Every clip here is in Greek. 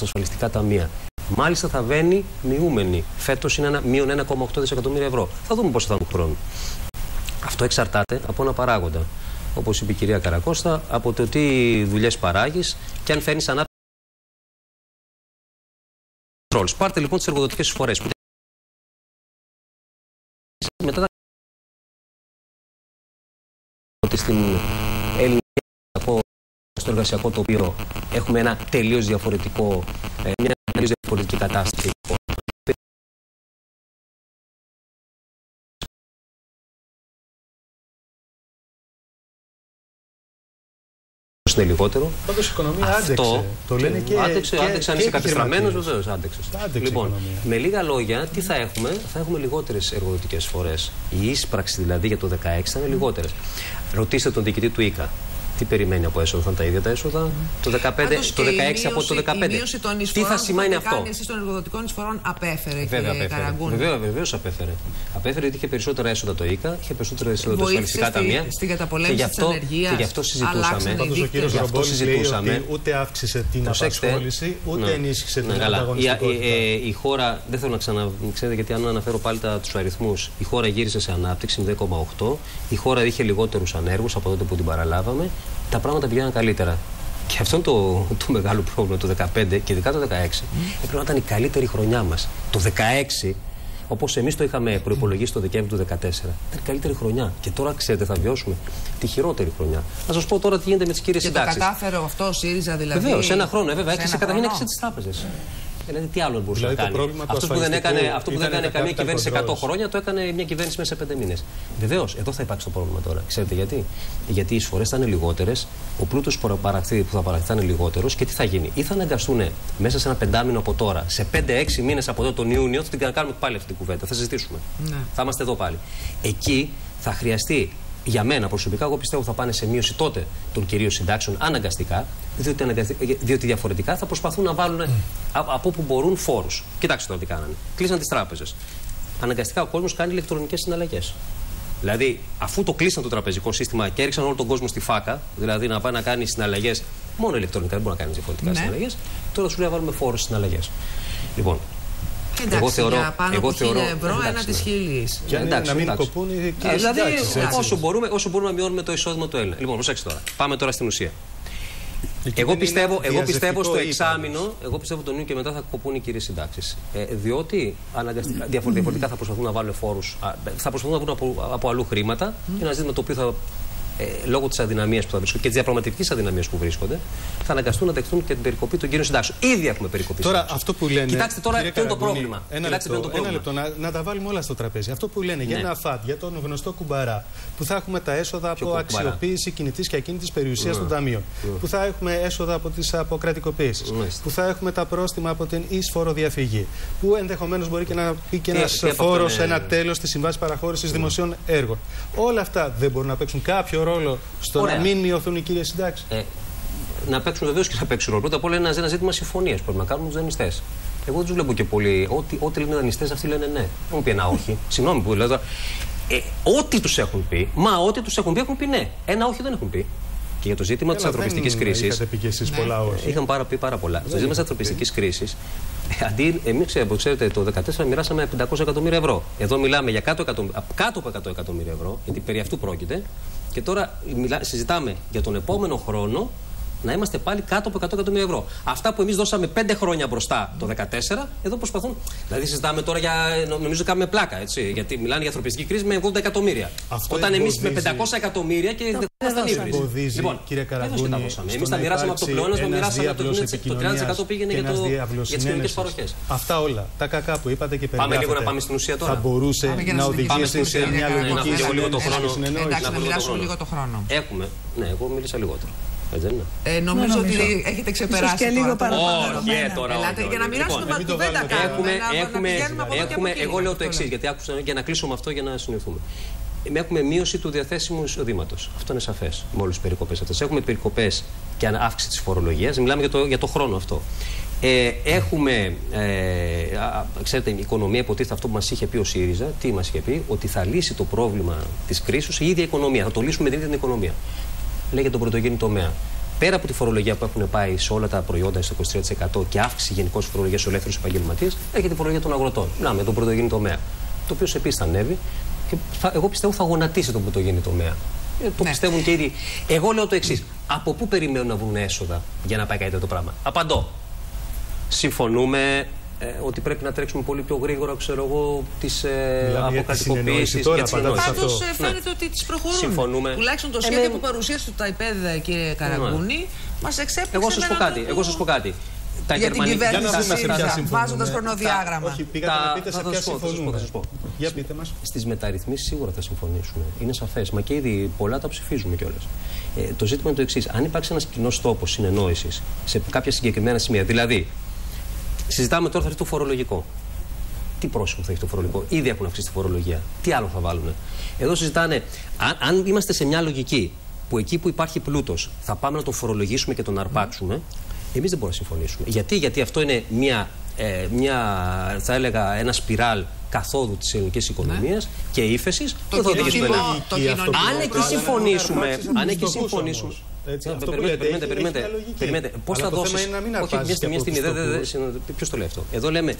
στα ασφαλιστικά ταμεία. Μάλιστα θα βαίνει μειούμενη. Φέτος είναι ένα μείον 1,8 δισεκατομμύρια ευρώ. Θα δούμε πώς θα είναι του χρόνου. Αυτό εξαρτάται από ένα παράγοντα. Όπως είπε η κυρία Καρακώστα, από το τι δουλειές παράγεις και αν φέρνεις ανάπτυξη. Πάρτε λοιπόν τις εργοδοτικές εισφορέ. Μετά ότι στην ελληνική στο εργασιακό τοπίο έχουμε ένα τελείως διαφορετικό, ε, μια τελείως διαφορετική κατάσταση. είναι λιγότερο. Πάντω η οικονομία Αυτό, άντεξε. Το λένε και. Άντεξε, και, άντεξε αν είσαι κατεστραμμένο, βεβαίως άντεξε. Λοιπόν, με λίγα λόγια, τι θα έχουμε, θα έχουμε λιγότερες εργοδοτικές φορές. Η ίσπραξη δηλαδή για το 2016 θα είναι λιγότερες. Ρωτήστε τον διοικητή του ΙΚΑ τι περιμένει από έσοδα, θα είναι τα ίδια τα έσοδα; Το, 15, το 16 από το 15. Τι θα σημαίνει αυτό; Η μείωση των εργοδοτικών εισφορών απέφερε, Βέβαια, κύριε Καραγκούνη. Βέβαια, βεβαίως απέφερε. Απέφερε γιατί είχε περισσότερα έσοδα το ΙΚΑ, είχε περισσότερα έσοδα τα ασφαλιστικά ταμεία. Στην καταπολέμηση της ανεργίας. Και γι' αυτό συζητούσαμε. Πάντως ο κύριος Ρομπόλη λέει ότι ούτε αύξησε την απασχόληση, ούτε ναι. ενίσχυσε την ναι, ανταγωνιστικότητα. Η, η χώρα, δεν θέλω να ξαναξέρετε γιατί αν αναφέρω πάλι τους αριθμούς, η χώρα γύρισε σε ανάπτυξη 0,8. Η χώρα είχε λιγότερους ανέργους από τότε που την παραλάβαμε τα πράγματα πηγαίναν καλύτερα. Και αυτό είναι το, το μεγάλο πρόβλημα το 2015 και ειδικά το 2016. Mm. Έπρεπε να ήταν η καλύτερη χρονιά μας. Το 2016, όπως εμείς το είχαμε προπολογίσει το Δεκέμβριο του 2014, ήταν η καλύτερη χρονιά. Και τώρα ξέρετε, θα βιώσουμε τη χειρότερη χρονιά. Να σας πω τώρα τι γίνεται με τις κύριε συντάξει. Και το κατάφερε αυτό ο ΣΥΡΙΖΑ δηλαδή. Βεβαίως, ένα χρόνο, ε, βέβαια, έκλεισε κατά μην τις τράπεζες. Δηλαδή, τι άλλο μπορούσε δηλαδή, να κάνει. Αυτός που δεν έκανε, αυτός που δεν έκανε καμία κυβέρνηση 100 χρόνια, το έκανε μια κυβέρνηση μέσα σε 5 μήνες. Βεβαίως, εδώ θα υπάρξει το πρόβλημα τώρα. Ξέρετε γιατί; Γιατί οι εισφορές θα είναι λιγότερες, ο πλούτος που θα παραχθεί θα είναι λιγότερος και τι θα γίνει; Ή θα αναγκαστούν μέσα σε ένα πεντάμινο από τώρα, σε 5-6 μήνες από εδώ τον Ιούνιο, θα την κάνουμε πάλι αυτή την κουβέντα. Θα συζητήσουμε. Ναι. Θα είμαστε εδώ πάλι. Εκεί θα χρειαστεί για μένα προσωπικά, εγώ πιστεύω θα πάνε σε μείωση τότε των κυρίων συντάξεων αναγκαστικά, διότι, διότι διαφορετικά θα προσπαθούν να βάλουν από όπου μπορούν φόρους. Κοιτάξτε τώρα τι κάνανε. Κλείσαν τις τράπεζες. Αναγκαστικά ο κόσμος κάνει ηλεκτρονικές συναλλαγές. Δηλαδή, αφού το κλείσαν το τραπεζικό σύστημα και έριξαν όλο τον κόσμο στη φάκα, δηλαδή να πάει να κάνει συναλλαγές μόνο ηλεκτρονικά, δεν μπορεί να κάνει διαφορετικά ναι. συναλλαγές, τώρα σου λέει να βάλουμε φόρους συναλλαγές. Λοιπόν, Εντάξει, εγώ θεωρώ, για πάνω εγώ από θεωρώ, ευρώ εντάξει, ένα της χίλιη. Και εντάξει, να μην κοπούν οι ε, Δηλαδή, όσο μπορούμε, όσο μπορούμε να μειώνουμε το εισόδημα του Έλληνα. Λοιπόν, προσέξτε τώρα. Πάμε τώρα στην ουσία. Εγώ πιστεύω, εγώ πιστεύω στο εξάμεινο, εγώ πιστεύω τον Ιούνιο και μετά θα κοπούν οι κύριες συντάξεις. Ε, διότι αναγκαστικά, διαφορετικά θα προσπαθούν να βάλουν φόρους, θα προσπαθούν να βρουν από, από αλλού χρήματα. Ένα ζήτημα το οποίο θα ε, λόγω της αδυναμίας που θα βρίσκονται και της διαπραγματευτικής αδυναμίας που βρίσκονται, θα αναγκαστούν να δεχτούν και την περικοπή των κύριων συντάξεων. Ήδη έχουμε περικοπή. Τώρα, αυτό που λένε. Κοιτάξτε τώρα ποιο είναι το πρόβλημα. Ένα Κοιτάξτε λεπτό, ένα λεπτό να, να, τα βάλουμε όλα στο τραπέζι. Αυτό που λένε ναι. για ένα ΦΑΤ, για τον γνωστό κουμπαρά, που θα έχουμε τα έσοδα από αξιοποίηση κινητής και ακίνητης περιουσίας των ταμείων, που θα έχουμε έσοδα από τις αποκρατικοποίησεις, που θα έχουμε τα πρόστιμα από την ίσφορο διαφυγή, που ενδεχομένως μπορεί και να πει και ένας φόρος, ένα τέλος στη συμβάσης παραχώρησης δημοσίων έργων. Όλα αυτά δεν μπορούν να παίξουν κάποιο ρόλο στο να μην μειωθούν οι κύριες συντάξεις; Ε, να παίξουν βεβαίως και να παίξουν ρόλο. Πρώτα απ' όλα είναι ένα ζήτημα συμφωνίας που πρέπει να κάνουν τους δανειστές. Εγώ δεν τους βλέπω και πολύ. Ό,τι, ό,τι λένε οι δανειστές, αυτοί λένε ναι. Δεν μου πει ένα όχι. Συγγνώμη που λέω τώρα. Ε, ό,τι τους έχουν πει, μα ό,τι τους έχουν πει έχουν πει ναι. Ένα όχι δεν έχουν πει. Και για το ζήτημα της ανθρωπιστικής κρίση. Είχατε πει και εσείς ναι. πολλά όχι. Είχαν πάρα, πει πάρα πολλά. Το ζήτημα της ανθρωπιστικής κρίσης, αντί εμεί ξέρετε, το 2014 μοιράσαμε 500 εκατομμύρια ευρώ. Εδώ μιλάμε για κάτω, κάτω από 100 εκατομμύρια ευρώ, γιατί περί αυτού πρόκειται. Και τώρα συζητάμε για τον επόμενο χρόνο να είμαστε πάλι κάτω από 100 εκατομμύρια ευρώ. Αυτά που εμείς δώσαμε 5 χρόνια μπροστά το 2014, εδώ προσπαθούν. Δηλαδή, συζητάμε τώρα για. Νομίζω κάνουμε πλάκα, έτσι. Γιατί μιλάνε για ανθρωπιστική κρίση με 80 εκατομμύρια. Αυτό Όταν εμείς με 500 εκατομμύρια και δεν ήμασταν ύβρι. Λοιπόν, κύριε Καραγκούνη, εμείς τα μοιράσαμε από το πλεόνασμα, μοιράσαμε το, το 30% πήγαινε για, το, για τις κοινωνικές παροχές. Αυτά όλα. Τα κακά που είπατε και περιγράφετε. Πάμε λίγο να πάμε στην ουσία τώρα. Θα μπορούσε να οδηγήσει σε μια λογική συνεννόηση. Εντάξει, να μοιράσουμε λίγο το χρόνο. Έχουμε. Ναι, εγώ μίλησα λιγότερο. Έτσι δεν είναι. Ε, νομίζω, ότι έχετε ξεπεράσει. και λίγο παραπάνω. Όχι, ε, τώρα. Ελάτε, για να μοιράσουμε λοιπόν, μα κουβέντα Έχουμε, έχουμε, έχουμε, εγώ λέω το εξής, γιατί άκουσα για να κλείσω με αυτό για να συνηθούμε. Έχουμε μείωση του διαθέσιμου εισοδήματος. Αυτό είναι σαφές με όλε τι περικοπές αυτές. Έχουμε περικοπές και αύξηση της φορολογίας. Μιλάμε για το, για το χρόνο αυτό. Ε, έχουμε, ε, ξέρετε, η οικονομία υποτίθεται αυτό που μας είχε πει ο ΣΥΡΙΖΑ. Τι μας είχε πει, ότι θα λύσει το πρόβλημα της κρίσης η ίδια οικονομία. Θα το λύσουμε με την ίδια την οικονομία λέγεται τον πρωτογενή τομέα. πέρα από τη φορολογία που έχουν πάει σε όλα τα προϊόντα στο 23% και αύξηση γενικώς φορολογίας στους ελεύθερους επαγγελματίες, έρχεται η φορολογία των αγροτών. Να, με τον πρωτογενή τομέα. Το οποίο επίση θα ανέβει και θα, εγώ πιστεύω θα γονατίσει τον πρωτογενή τομέα. Ε, το ναι. πιστεύουν και ήδη. Εγώ λέω το εξής. Από πού περιμένουν να βρουν έσοδα για να πάει κάτι το πράγμα; Απαντώ. Συμφωνούμε ε, ότι πρέπει να τρέξουμε πολύ πιο γρήγορα, ξέρω εγώ, τις ε, αποκρατικοποίησει για τις Πάντως ε, φαίνεται ναι. ότι τις προχωρούν. Συμφωνούμε. Τουλάχιστον το ε, σχέδιο ε, που παρουσίασε το ΤΑΙΠΕΔ, κύριε Καραγκούνη, ναι. μα εξέπληξε. Εγώ σα πω κάτι. Εγώ σας πω κάτι. Τα για την κυβέρνηση ΣΥΡΙΖΑ, βάζοντας χρονοδιάγραμμα. Όχι, πήγατε να πείτε σε ποια συμφωνούμε. Θα σας πω. Για πείτε μας. Στις μεταρρυθμίσεις σίγουρα θα συμφωνήσουμε. Είναι σαφές. Μα και ήδη πολλά τα ψηφίζουμε κιόλας. Ε, το ζήτημα είναι το εξής. Αν υπάρξει ένας κοινός τόπος συνεννόησης σε κάποια συγκεκριμένα σημεία, δηλαδή Συζητάμε τώρα θα έρθει το φορολογικό. Τι πρόσωπο θα έχει το φορολογικό; Ήδη έχουν αυξήσει τη φορολογία. Τι άλλο θα βάλουν. Εδώ συζητάνε, αν, αν είμαστε σε μια λογική που εκεί που υπάρχει πλούτος θα πάμε να τον φορολογήσουμε και τον αρπάξουμε, εμείς δεν μπορούμε να συμφωνήσουμε. Γιατί, Γιατί αυτό είναι μια, ε, μια θα έλεγα, ένα σπιράλ καθόδου της ελληνικής οικονομίας ναι. και ύφεσης. Το, το, Αν εκεί συμφωνήσουμε. Αν εκεί συμφωνήσουμε. Έτσι, ναι, αυτό περιμένετε, περιμένετε, περιμένετε, περιμένετε. Πώς θα δώσει. Όχι, μια στιγμή, μια στιγμή. Ποιος το λέει αυτό; Εδώ λέμε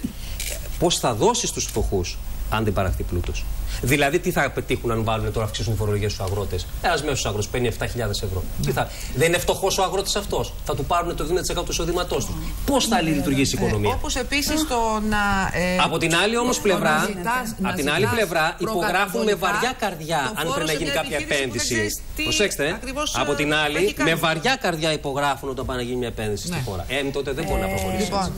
πώς θα δώσεις στου φτωχούς αν δεν παραχθεί πλούτος. Δηλαδή, τι θα πετύχουν αν βάλουν τώρα αυξήσουν φορολογία στους αγρότες; Ένας μέσος αγρό παίρνει 7.000 ευρώ. Τι θα... Δεν είναι φτωχός ο αγρότης αυτός. Θα του πάρουν το 70% του εισοδήματός τους. Πώς θα λειτουργήσει η ε, οικονομία; Όπως επίσης το να. Ε, από την άλλη όμως πλευρά, από την άλλη πλευρά υπογράφουν με βαριά καρδιά αν πρέπει να γίνει κάποια επένδυση. Προσέξτε. Από την άλλη, με βαριά καρδιά υπογράφουν όταν πάνε να γίνει μια επένδυση στη ναι. χώρα. Ε, τότε δεν μπορεί να προχωρήσει. Λοιπόν,